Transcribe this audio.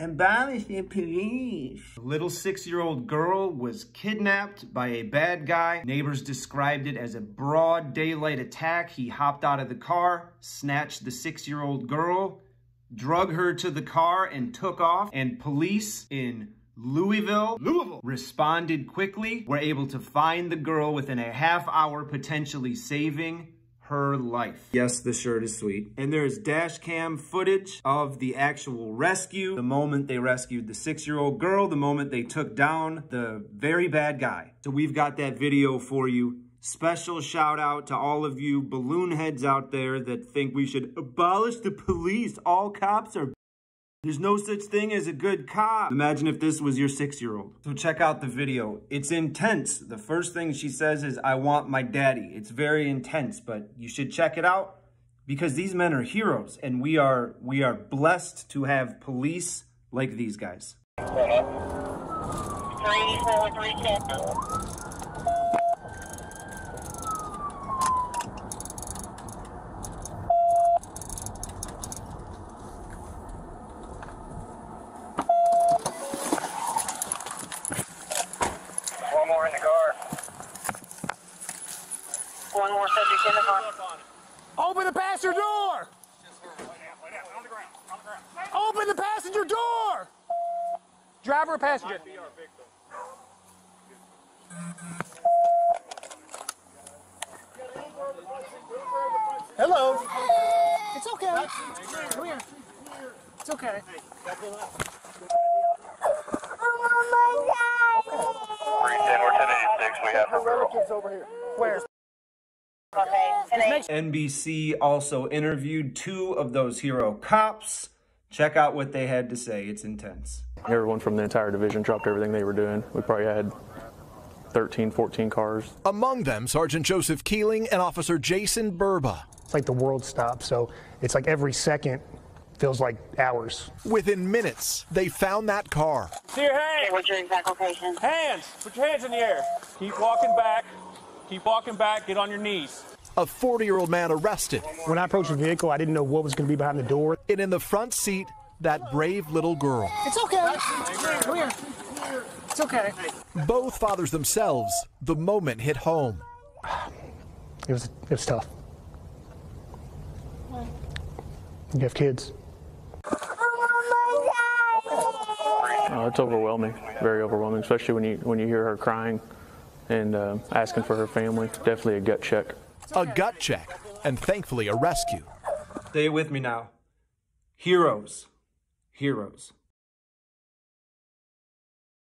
Abolish the police. A little six-year-old girl was kidnapped by a bad guy. Neighbors described it as a broad daylight attack. He hopped out of the car, snatched the six-year-old girl, drug her to the car and took off. And police in Louisville, Louisville responded quickly, were able to find the girl within a half hour, potentially saving her life. Yes, the shirt is sweet. And there's dash cam footage of the actual rescue, the moment they rescued the six-year-old girl, the moment they took down the very bad guy. So we've got that video for you. Special shout out to all of you balloon heads out there that think we should abolish the police. All cops are there's no such thing as a good cop. Imagine if this was your six-year-old. So check out the video. It's intense. The first thing she says is, I want my daddy. It's very intense, but you should check it out because these men are heroes and we are, we are blessed to have police like these guys more in the car. One more subject in the car. Open the passenger door! Open the passenger door! Driver or passenger? Hello. It's okay. Come here. It's okay. Oh we have her relatives over here. Where? NBC also interviewed two of those hero cops. Check out what they had to say. It's intense. Everyone from the entire division dropped everything they were doing. We probably had 13, 14 cars. Among them, Sergeant Joseph Keeling and Officer Jason Burba. It's like the world stopped, so it's like every second feels like hours. Within minutes, they found that car. See your hands. what's your exact location? Hands. Put your hands in the air. Keep walking back. Keep walking back. Get on your knees. A 40 year old man arrested. When I approached the vehicle, I didn't know what was going to be behind the door. And in the front seat, that brave little girl. It's okay. Come here. It's okay. Both fathers themselves, the moment hit home. It was, it was tough. You have kids. Oh, it's overwhelming, very overwhelming, especially when you when you hear her crying and uh, asking for her family. Definitely a gut check. A gut check, and thankfully a rescue. Stay with me now. Heroes. Heroes.